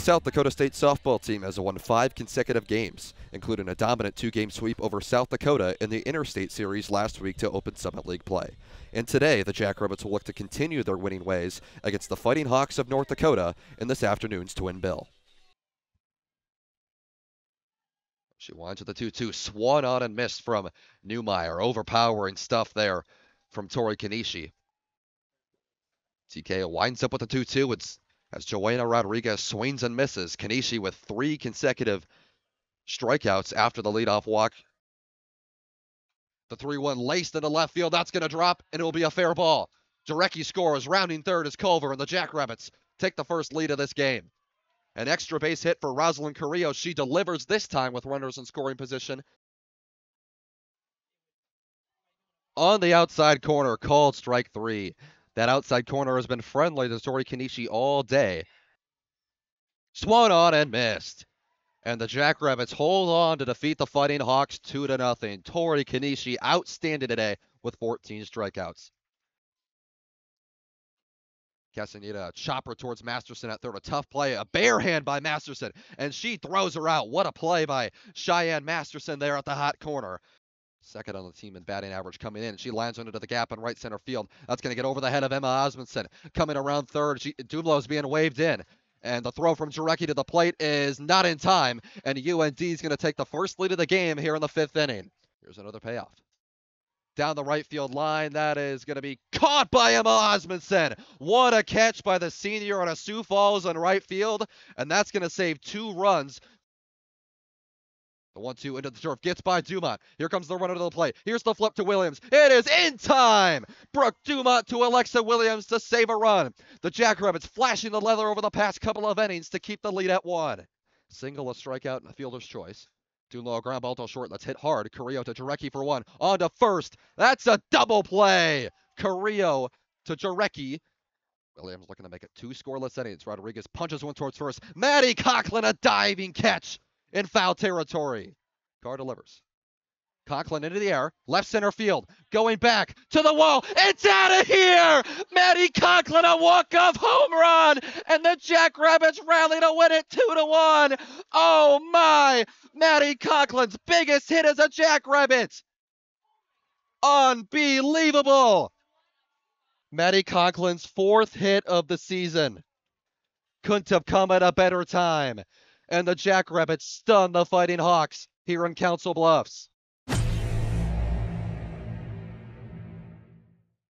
The South Dakota State softball team has won five consecutive games, including a dominant two game sweep over South Dakota in the Interstate Series last week to open Summit League play. And today, the Jackrabbits will look to continue their winning ways against the Fighting Hawks of North Dakota in this afternoon's Twin Bill. She winds with the 2 2, swung on and missed from Newmeyer. Overpowering stuff there from Tori Kniesche. TK winds up with the 2 2. It's as Joanna Rodriguez swings and misses. Kniesche with three consecutive strikeouts after the leadoff walk. The 3 1 laced into the left field. That's going to drop, and it will be a fair ball. Jarecki scores. Rounding third is Culver, and the Jackrabbits take the first lead of this game. An extra base hit for Rosalind Carrillo. She delivers this time with runners in scoring position. On the outside corner, called strike three. That outside corner has been friendly to Tori Kniesche all day. Swung on and missed. And the Jackrabbits hold on to defeat the Fighting Hawks 2 to nothing. Tori Kniesche outstanding today with 14 strikeouts. Castaneda chopper towards Masterson at third. A tough play, a bare hand by Masterson, and she throws her out. What a play by Cheyenne Masterson there at the hot corner. Second on the team in batting average coming in. She lands into the gap in right center field. That's going to get over the head of Emma Osmondson. Coming around third, she, is being waved in. And the throw from Jarecki to the plate is not in time. And UND is going to take the first lead of the game here in the fifth inning. Here's another payoff down the right field line. That is going to be caught by Emma Osmondson. What a catch by the senior on a Sioux Falls on right field. And that's going to save two runs. The one two into the turf gets by Dumont. Here comes the runner to the plate. Here's the flip to Williams. It is in time. Brooke Dumont to Alexa Williams to save a run. The Jackrabbits flashing the leather over the past couple of innings to keep the lead at one. Single, a strikeout, and a fielder's choice. Dunlo ground ball to short. Let's hit hard. Carrillo to Jarecki for one. On to first. That's a double play. Carrillo to Jarecki. Williams looking to make it two scoreless innings. Rodriguez punches one towards first. Madi Conklin a diving catch in foul territory. Carr delivers. Conklin into the air, left center field, going back to the wall. It's out of here! Madi Conklin a walk-off home run, and the Jackrabbits rally to win it two to one. Oh my! Madi Conklin's biggest hit as a Jackrabbit. Unbelievable! Madi Conklin's fourth hit of the season. Couldn't have come at a better time. And the Jackrabbits stun the Fighting Hawks here in Council Bluffs.